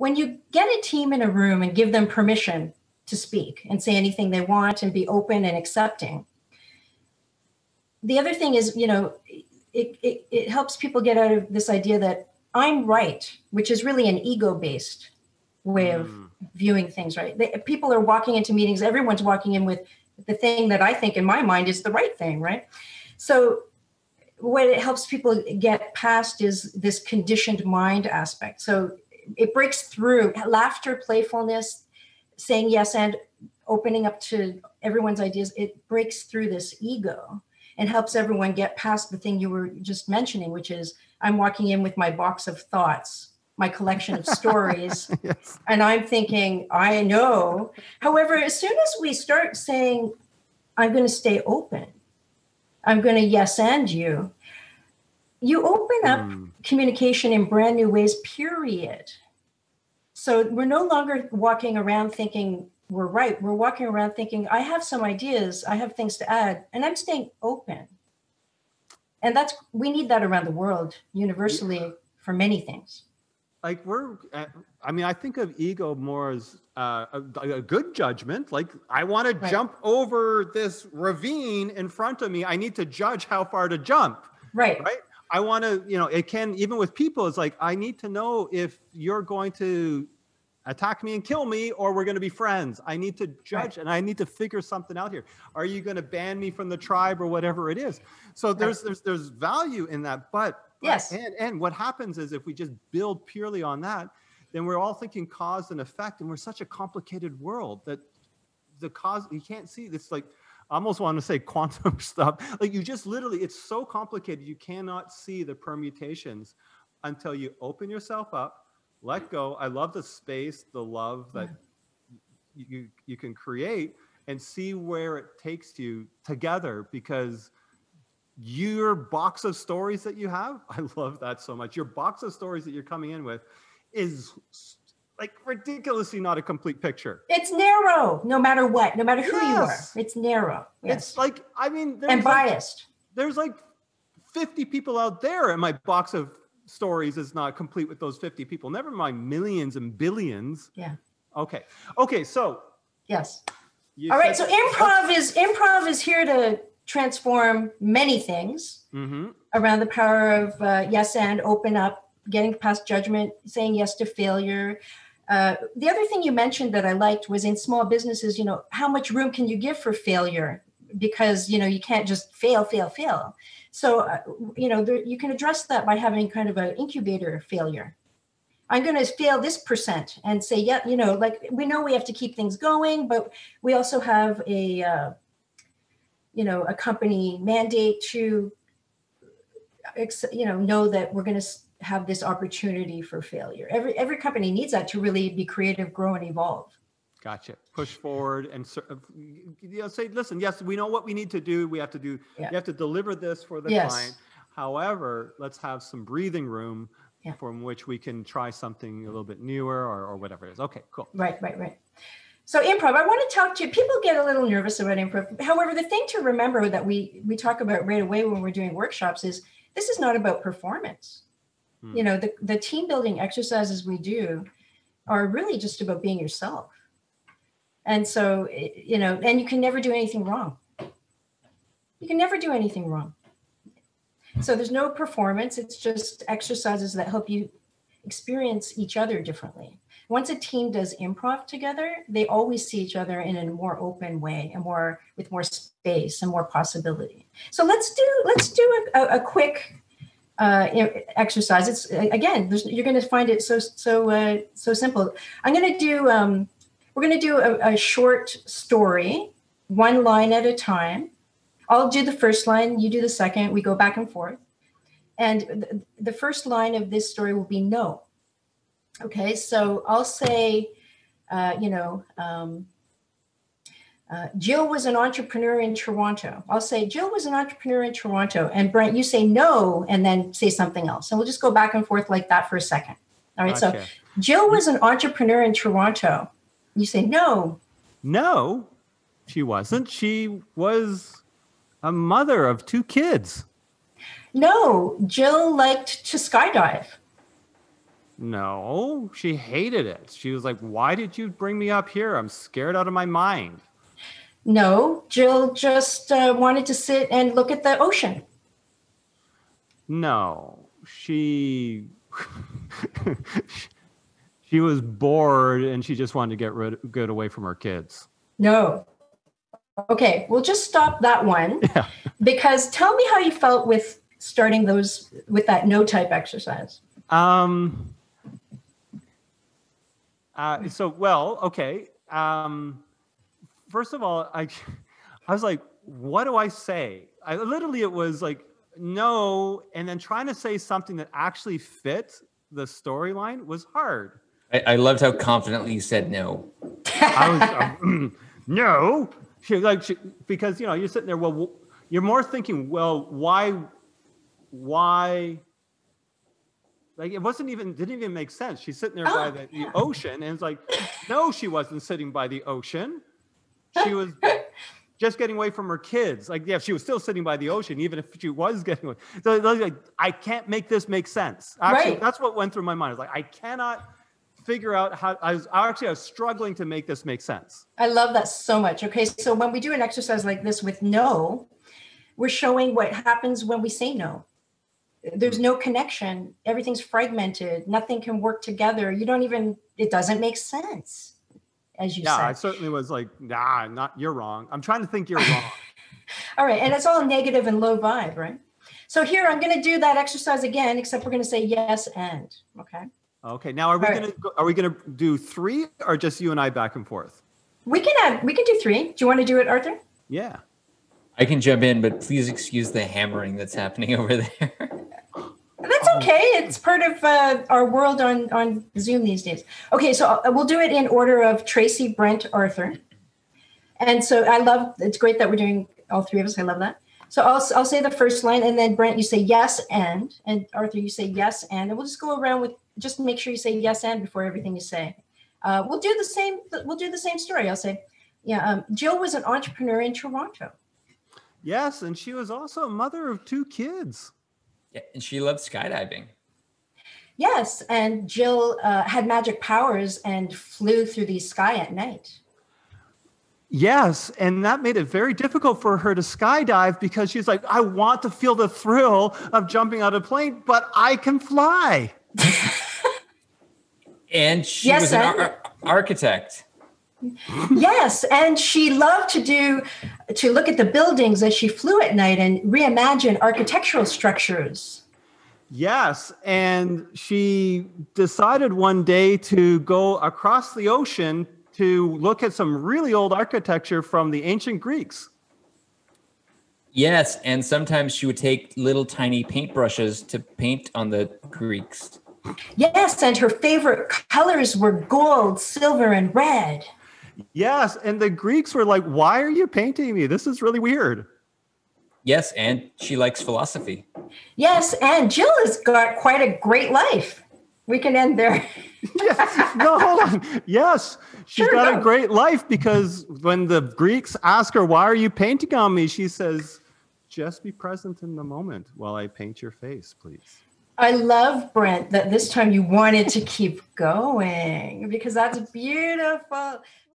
when you get a team in a room and give them permission to speak and say anything they want and be open and accepting, the other thing is, you know, it, it, it helps people get out of this idea that I'm right, which is really an ego based way of mm. viewing things, right? They, people are walking into meetings, everyone's walking in with the thing that I think in my mind is the right thing, right? So, what it helps people get past is this conditioned mind aspect. So, it breaks through laughter, playfulness, saying yes, and opening up to everyone's ideas. It breaks through this ego and helps everyone get past the thing you were just mentioning, which is I'm walking in with my box of thoughts, my collection of stories, yes. and I'm thinking, I know. However, as soon as we start saying, I'm going to stay open, I'm going to yes and you, you open up mm. communication in brand new ways, period. So we're no longer walking around thinking we're right. We're walking around thinking, I have some ideas, I have things to add, and I'm staying open and that's we need that around the world universally yeah. for many things like we're uh, i mean i think of ego more as uh, a, a, good judgment like i want to jump over this ravine in front of me i need to judge how far to jump right right i want to you know it can even with people it's like i need to know if you're going to attack me and kill me or we're going to be friends. I need to judge and i need to figure something out here. Are you going to ban me from the tribe or whatever it is? So there's there's there's value in that but yes. and and what happens is if we just build purely on that then we're all thinking cause and effect and we're such a complicated world that the cause you can't see it's like I almost want to say quantum stuff. Like you just literally, it's so complicated. You cannot see the permutations until you open yourself up let go. I love the space, the love that you you can create and see where it takes you together because your box of stories that you have, I love that so much. Your box of stories that you're coming in with is like ridiculously not a complete picture. It's narrow, no matter what, no matter who yes. you are. It's narrow. Yes. It's like I mean, and biased. Like, there's like 50 people out there and my box of stories is not complete with those 50 people. Never mind millions and billions. Yeah. Okay. Okay. So. Yes. All right. So improv is improv is here to transform many things mm-hmm. around the power of uh, yes and open up, getting past judgment, saying yes to failure. Uh, the other thing you mentioned that I liked was in small businesses, you know, how much room can you give for failure? Because you know you can't just fail, fail, fail. So, uh, you know, there, you can address that by having kind of an incubator failure. I'm going to fail this percent and say, yeah, you know, like we know we have to keep things going, but we also have a, uh, you know, a company mandate to, you know, know that we're going to have this opportunity for failure. Every every company needs that to really be creative, grow, and evolve. Gotcha. Push forward and uh, you know, say, listen, yes, we know what we need to do. We have to do, yeah. you have to deliver this for the yes. client. However, let's have some breathing room yeah. from which we can try something a little bit newer or, or whatever it is. Okay, cool. Right, right, right. So improv, I want to talk to you. People get a little nervous about improv. However, the thing to remember that we we talk about right away when we're doing workshops is this is not about performance. Hmm. You know, the, the team building exercises we do are really just about being yourself and so, you know, and you can never do anything wrong. You can never do anything wrong. So there's no performance, it's just exercises that help you experience each other differently. Once a team does improv together, they always see each other in a more open way and more with more space and more possibility. So let's do let's do a, a quick uh, exercise. It's again, you're going to find it so so uh, so simple. I'm going to do um, we're going to do a, a short story, one line at a time. I'll do the first line, you do the second, we go back and forth. And th- the first line of this story will be no. Okay, so I'll say, uh, you know, um, uh, Jill was an entrepreneur in Toronto. I'll say, Jill was an entrepreneur in Toronto. And Brent, you say no, and then say something else. And we'll just go back and forth like that for a second. All right, gotcha. so Jill was an entrepreneur in Toronto. You say no. No, she wasn't. She was a mother of two kids. No, Jill liked to skydive. No, she hated it. She was like, Why did you bring me up here? I'm scared out of my mind. No, Jill just uh, wanted to sit and look at the ocean. No, she she was bored and she just wanted to get rid get away from her kids. No. Okay, we'll just stop that one. Yeah. Because tell me how you felt with starting those with that no type exercise. Um uh, so well, okay. Um first of all, I I was like, what do I say? I literally it was like no, and then trying to say something that actually fit the storyline was hard. I, I loved how confidently you said no. I was um, no, she like she, because you know you're sitting there. Well, you're more thinking, well, why, why? Like it wasn't even didn't even make sense. She's sitting there by Oh, the, the yeah. ocean, and it's like, no, she wasn't sitting by the ocean. She was just getting away from her kids. Like, yeah, she was still sitting by the ocean, even if she was getting away. So like, I can't make this make sense. Actually, Right. that's what went through my mind. I was like, I cannot figure out how. I was actually I was struggling to make this make sense. I love that so much. Okay, so when we do an exercise like this with no, we're showing what happens when we say no. There's no connection. Everything's fragmented. Nothing can work together. You don't even, it doesn't make sense, as you Yeah, I certainly was like, nah, not you're wrong. I'm trying to think you're wrong. All right, and it's all negative and low vibe, right? So here I'm going to do that exercise again, except we're going to say yes and. Okay. Okay, now are we All right. gonna go, are we gonna do three or just you and I back and forth? We can add, we can do three. Do you want to do it, Arthur? Yeah. I can jump in, but please excuse the hammering that's happening over there. Okay. It's part of uh, our world on on Zoom these days. Okay, so uh, we'll do it in order of Tracy, Brent, Arthur. And so I love. It's great that we're doing all three of us. I love that. So I'll I'll say the first line, and then Brent, you say yes and, and Arthur, you say yes and, and we'll just go around with just make sure you say yes and before everything you say. Uh, we'll do the same. We'll do the same story. I'll say, yeah. Um, Jill was an entrepreneur in Toronto. Yes, and she was also a mother of two kids. Yeah, and she loved skydiving. Yes, and Jill uh, had magic powers and flew through the sky at night. Yes, and that made it very difficult for her to skydive because she's like, I want to feel the thrill of jumping out of a plane, but I can fly. And she Yes, was an ar- architect. Yes, and she loved to do to look at the buildings as she flew at night and reimagine architectural structures. Yes, and she decided one day to go across the ocean to look at some really old architecture from the ancient Greeks. Yes, and sometimes she would take little tiny paintbrushes to paint on the Greeks. Yes, and her favorite colors were gold, silver, and red. Yes, and the Greeks were like, "Why are you painting me? This is really weird." Yes, and she likes philosophy. Yes, and Jill has got quite a great life. We can end there. Yeah, no, hold on. Yes, she's Sure, got go. a great life because when the Greeks ask her, "Why are you painting on me?" she says, "Just be present in the moment while I paint your face, please." I love Brent that this time you wanted to keep going because that's beautiful.